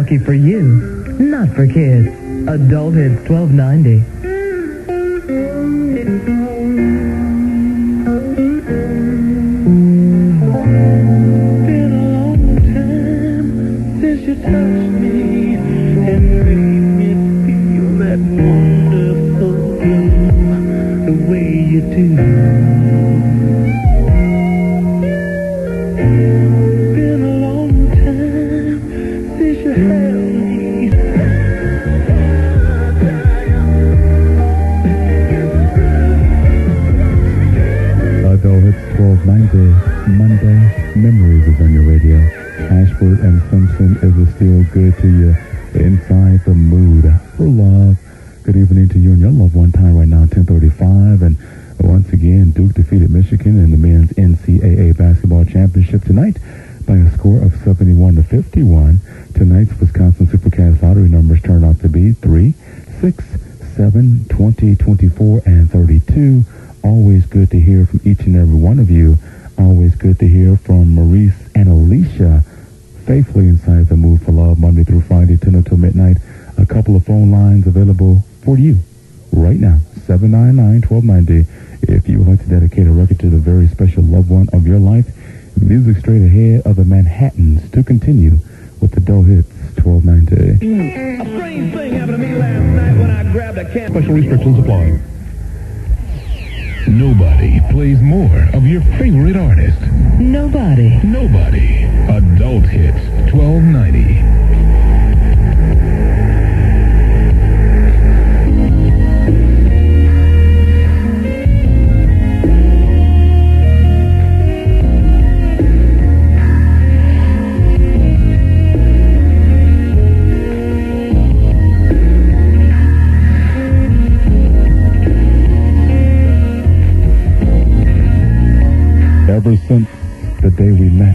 Milwaukee for you, not for kids. Adult Hits 1290. Been a long time since you touched me and made me feel that wonderful the way you do. Monday Memories is on your radio. Ashford and Simpson is a still good to you inside the mood for love. Good evening to you and your loved one. Time right now, 1035. And once again, Duke defeated Michigan in the men's NCAA basketball championship tonight by a score of 71 to 51. Tonight's Wisconsin SuperCash lottery numbers turned out to be 3, 6, 7, 20, 24, and 32. Always good to hear from each and every one of you. Always good to hear from Maurice and Alicia. Faithfully inside the Mood for Love, Monday through Friday, 10 until midnight. A couple of phone lines available for you right now. 799-1290. If you would like to dedicate a record to the very special loved one of your life, music straight ahead of the Manhattans to continue with the Doe Hits 1290. A strange thing happened to me last night when I grabbed a can. Special restrictions apply. Nobody plays more of your favorite artist. Nobody. Nobody. Adult Hits 1290. Ever since the day we met,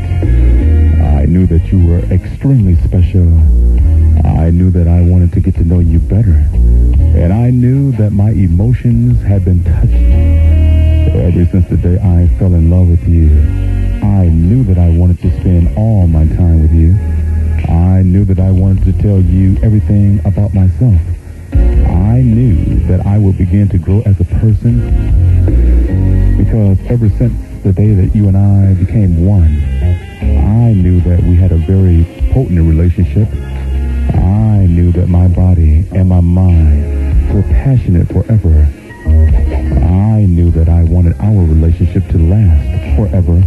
I knew that you were extremely special. I knew that I wanted to get to know you better. And I knew that my emotions had been touched. Ever since the day I fell in love with you, I knew that I wanted to spend all my time with you. I knew that I wanted to tell you everything about myself. I knew that I would begin to grow as a person because ever since the day that you and I became one, I knew that we had a very potent relationship. I knew that my body and my mind were passionate forever. I knew that I wanted our relationship to last forever.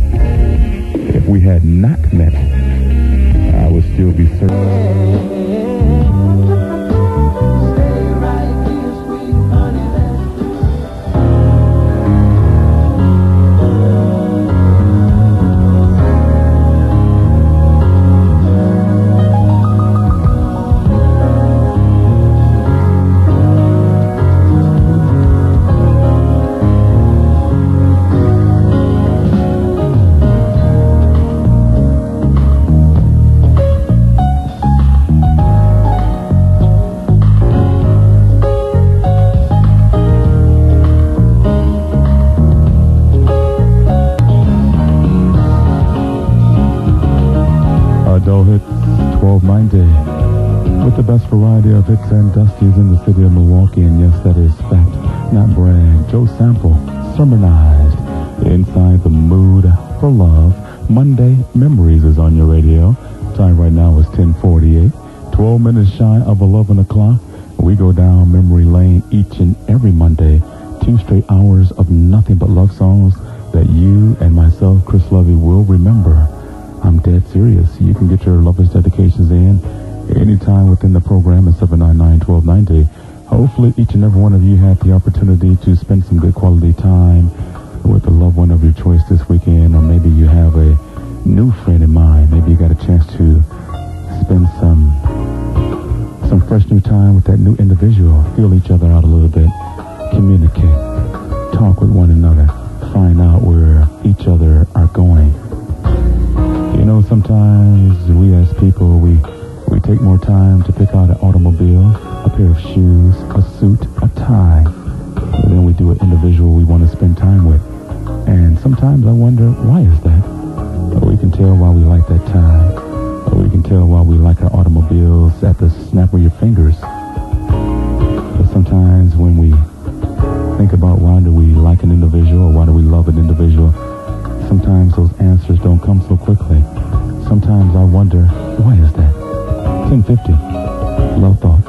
If we had not met, I would still be certain. Adult Hits 1290 with the best variety of hits and dusties in the city of Milwaukee. And yes, that is fact, not brag. Joe Sample, sermonized inside the mood for love. Monday Memories is on your radio. Time right now is 1048. 12 minutes shy of 11 o'clock. We go down memory lane each and every Monday. Two straight hours of nothing but love songs that you and myself, Chris Levy, will remember. I'm dead serious. You can get your lovers dedications in anytime within the program at 799-1290. Hopefully each and every one of you had the opportunity to spend some good quality time with a loved one of your choice this weekend, or maybe you have a new friend in mind. Maybe you got a chance to spend some some fresh new time with that new individual. Feel each other out a little bit. Communicate. Talk with one sometimes we as people, we we take more time to pick out an automobile, a pair of shoes, a suit, a tie, than we do an individual we want to spend time with. And sometimes I wonder, why is that? We can tell why we like that tie. We can tell why we like our automobiles at the snap of your fingers. But sometimes when we think about why do we like an individual or why do we love an individual, sometimes those answers don't come so quickly. Sometimes I wonder, why is that? 1050. Love thoughts.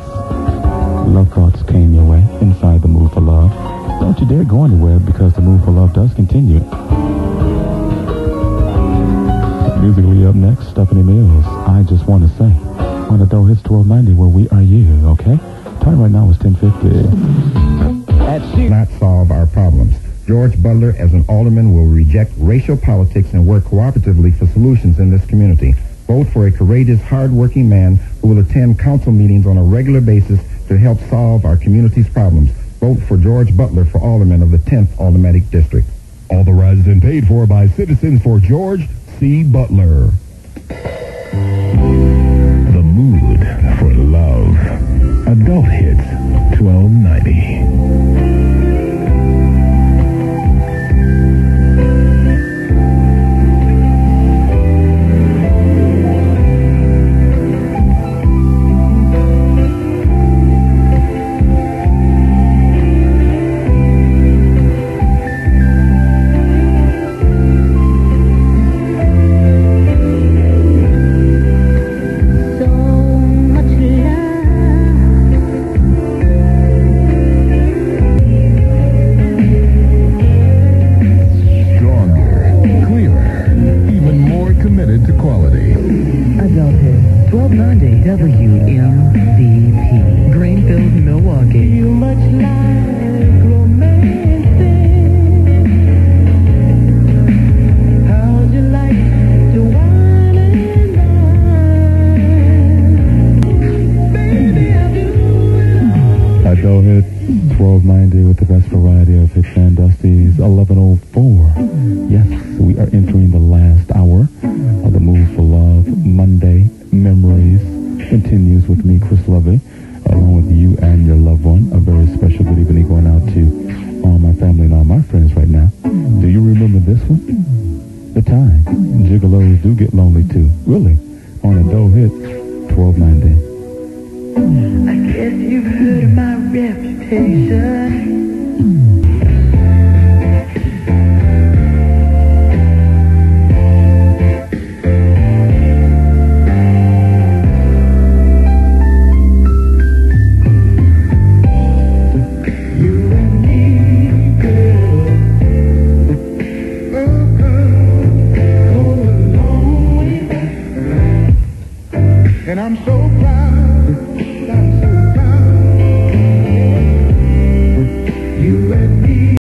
Love thoughts came your way inside the Mood for Love. Don't you dare go anywhere because the Mood for Love does continue. Musically up next, Stephanie Mills. I just want to say, on to door hits 1290, where we are you, okay? Time right now is 1050. At C- not solve our problems. George Butler, as an alderman, will reject racial politics and work cooperatively for solutions in this community. Vote for a courageous, hardworking man who will attend council meetings on a regular basis to help solve our community's problems. Vote for George Butler for alderman of the 10th Aldermanic District. Authorized and paid for by citizens for George C. Butler. The mood for love. Adult hits 1290 with the best variety of hits and dusties 1104. Yes, we are entering the last hour of the Mood for Love Monday Memories. Continues with me, Chris Levy, along with you and your loved one. A very special good evening going out to all my family and all my friends right now. Do you remember this one? The time. Gigolos do get lonely too. Really? On Adult hit 1290. I guess you've heard of my reputation.